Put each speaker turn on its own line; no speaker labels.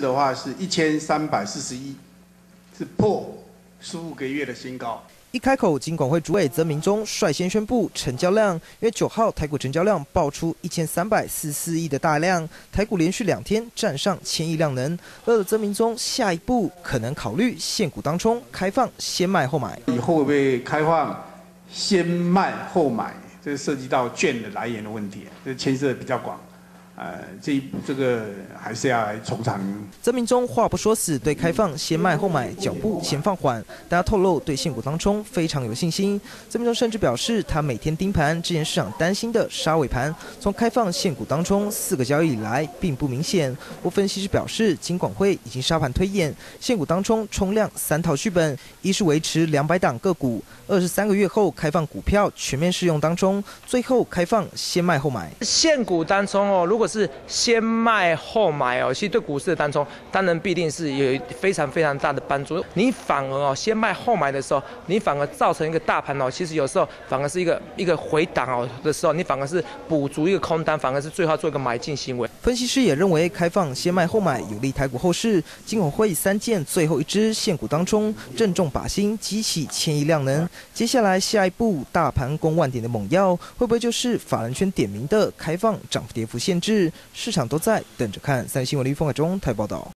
的话是一千三百四十一，是破十五个月的新高。
一开口，金管会主委曾明忠率先宣布成交量，约九号台股成交量爆出一千三百四十四亿的大量，台股连续两天站上千亿量能。而曾明忠下一步可能考虑限股当冲，开放先卖后买。
以后会不会开放先卖后买？这涉及到券的来源的问题，这牵涉比较广。呃，这这个还是要来从长。
曾明忠话不说死，对开放先卖后买脚步先放缓。大家透露对现股当中非常有信心。曾明忠甚至表示，他每天盯盘，之前市场担心的杀尾盘，从开放现股当中四个交易以来并不明显。我分析师表示，金管会已经沙盘推演现股当中冲量三套剧本：一是维持两百档个股；二是三个月后开放股票全面适用当中；最后开放先卖后买。
现股当中哦，如果是先卖后买哦，其实对股市的当中，当然必定是有非常非常大的帮助。你反而哦，先卖后买的时候，你反而造成一个大盘哦，其实有时候反而是一个一个回档哦的时候，你反而是补足一个空单，反而是最后做一个买进行为。
分析师也认为，开放先卖后买有利台股后市。金管会三件最后一支现股当中，正中靶心，激起千亿量能。接下来下一步大盘攻万点的猛药，会不会就是法人圈点名的开放涨幅跌幅限制？市场都在等着看。三新闻李峰海中台报道。